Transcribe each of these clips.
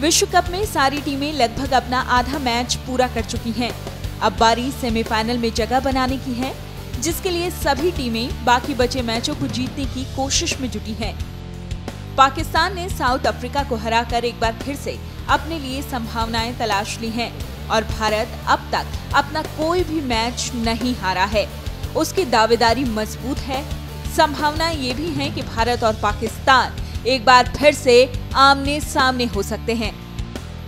विश्व कप में सारी टीमें लगभग अपना आधा मैच पूरा कर चुकी हैं। अब बारी सेमीफाइनल में जगह बनाने की है, जिसके लिए सभी टीमें बाकी बचे मैचों को जीतने की कोशिश में जुटी हैं। पाकिस्तान ने साउथ अफ्रीका को हराकर एक बार फिर से अपने लिए संभावनाएँ तलाश ली हैं और भारत अब तक अपना कोई भी मैच नहीं हारा है उसकी दावेदारी मज़बूत है संभावना ये भी है कि भारत और पाकिस्तान एक बार फिर से आमने सामने हो सकते हैं।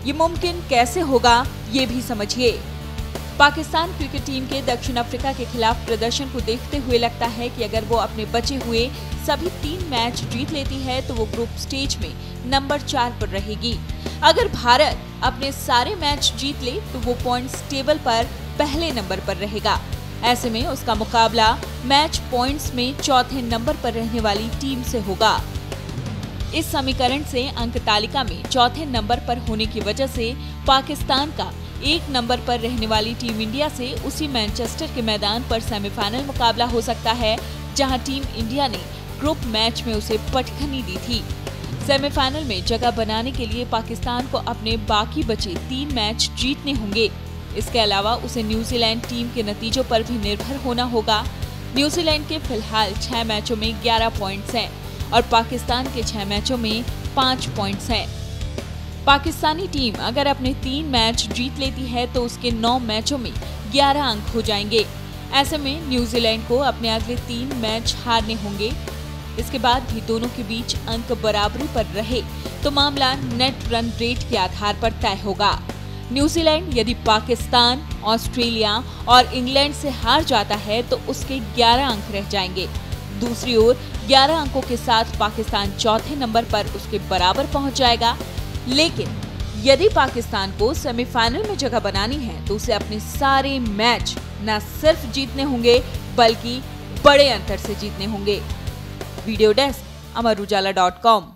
ये मुमकिन कैसे होगा, ये भी समझिए। पाकिस्तान क्रिकेट टीम के दक्षिण अफ्रीका के खिलाफ प्रदर्शन को देखते हुए लगता है कि अगर वो अपने बचे हुए सभी तीन मैच जीत लेती है तो वो ग्रुप स्टेज में नंबर चार पर रहेगी। अगर भारत अपने सारे मैच जीत ले तो वो पॉइंट्स टेबल पर पहले नंबर पर रहेगा। ऐसे में उसका मुकाबला मैच पॉइंट्स में चौथे नंबर पर रहने वाली टीम से होगा। इस समीकरण से अंक तालिका में चौथे नंबर पर होने की वजह से पाकिस्तान का एक नंबर पर रहने वाली टीम इंडिया से उसी मैनचेस्टर के मैदान पर सेमीफाइनल मुकाबला हो सकता है, जहाँ टीम इंडिया ने ग्रुप मैच में उसे पटखनी दी थी। सेमीफाइनल में जगह बनाने के लिए पाकिस्तान को अपने बाकी बचे तीन मैच जीतने होंगे। इसके अलावा उसे न्यूजीलैंड टीम के नतीजों पर भी निर्भर होना होगा। न्यूजीलैंड के फ़िलहाल छह मैचों में 11 पॉइंट्स हैं। और पाकिस्तान के छह मैचों में पाँच पॉइंट्स हैं। पाकिस्तानी टीम अगर अपने तीन मैच जीत लेती है तो उसके नौ मैचों में 11 अंक हो जाएँगे। ऐसे में न्यूजीलैंड को अपने अगले तीन मैच हारने होंगे। इसके बाद भी दोनों के बीच अंक बराबरी पर रहे तो मामला नेट रन रेट के आधार पर तय होगा। न्यूजीलैंड यदि पाकिस्तान, ऑस्ट्रेलिया और इंग्लैंड से हार जाता है तो उसके 11 अंक रह जाएँगे। दूसरी ओर 11 अंकों के साथ पाकिस्तान चौथे नंबर पर उसके बराबर पहुँच जाएगा। लेकिन, यदि पाकिस्तान को सेमीफाइनल में जगह बनानी है तो उसे अपने सारे मैच न सिर्फ़ जीतने होंगे, बल्कि बड़े अंतर से जीतने होंगे। Video desk Amar Ujala dot com.